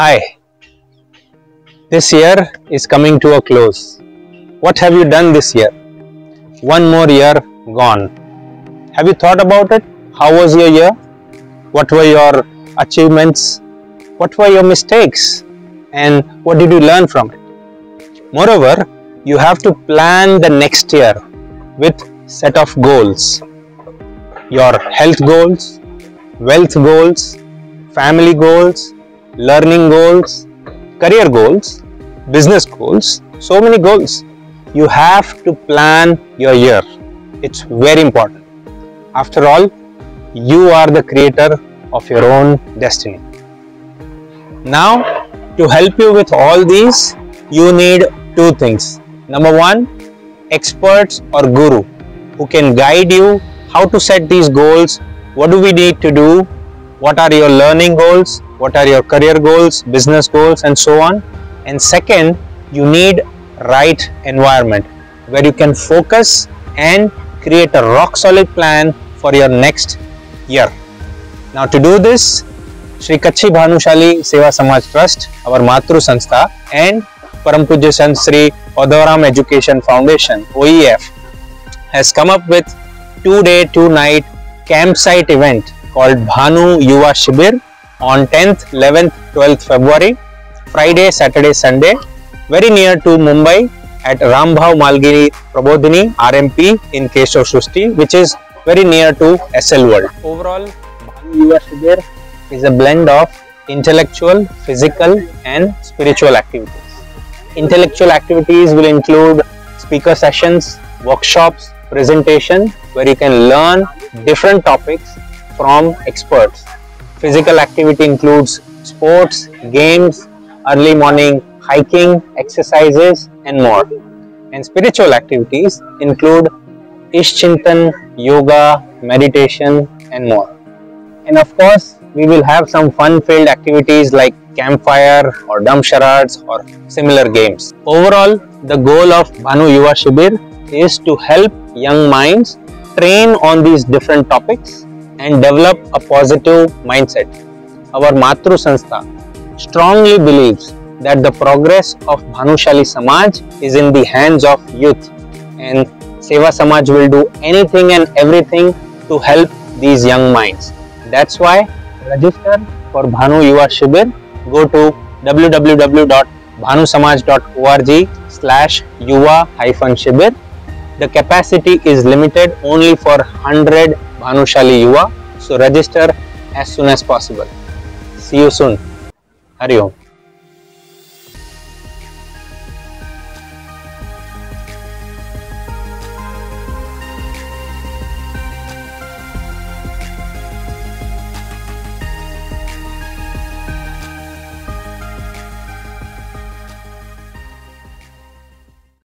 Hi. This year is coming to a close. What have you done this year? One more year gone. Have you thought about it? How was your year? What were your achievements? What were your mistakes? And what did you learn from it? Moreover, you have to plan the next year with set of goals. Your health goals, wealth goals, family goals, learning goals, career goals, business goals, so many goals. You have to plan your year. It's very important. After all, you are the creator of your own destiny. Now, to help you with all these, you need two things. Number one, experts or guru who can guide you how to set these goals, what do we need to do, what are your learning goals, what are your career goals, business goals and so on. And second, you need right environment where you can focus and create a rock solid plan for your next year. Now to do this, Shree Kutchhi Bhanushali Seva Samaj Trust, our Matru Sanstha and Param Pujya Sant Sri Education Foundation, OEF, has come up with two day, two night campsite event called Bhanu Yuva Shibir on 10th, 11th, 12th February, Friday, Saturday, Sunday, very near to Mumbai at Rambhau Mhalgi Prabodhini RMP in Keshav Srushti, which is very near to Essel World. Overall, Bhanu Yuva Shibir is a blend of intellectual, physical and spiritual activities. Intellectual activities will include speaker sessions, workshops, presentation where you can learn different topics from experts Physical activity includes sports, games, early morning hiking, exercises and more. And spiritual activities include Ishchintan, yoga, meditation and more. And of course, we will have some fun-filled activities like campfire or dumb charades or similar games. Overall, the goal of Bhanu Yuva Shibir is to help young minds train on these different topics and develop a positive mindset. Our Matru Sanstha strongly believes that the progress of Bhanushali Samaj is in the hands of youth and Seva Samaj will do anything and everything to help these young minds. That's why register for Bhanu Yuva Shibir. Go to www.bhanusamaj.org slash yuva hyphen shibir. The capacity is limited only for 100 Bhanushali Yuva so register as soon as possible see you soon Hariom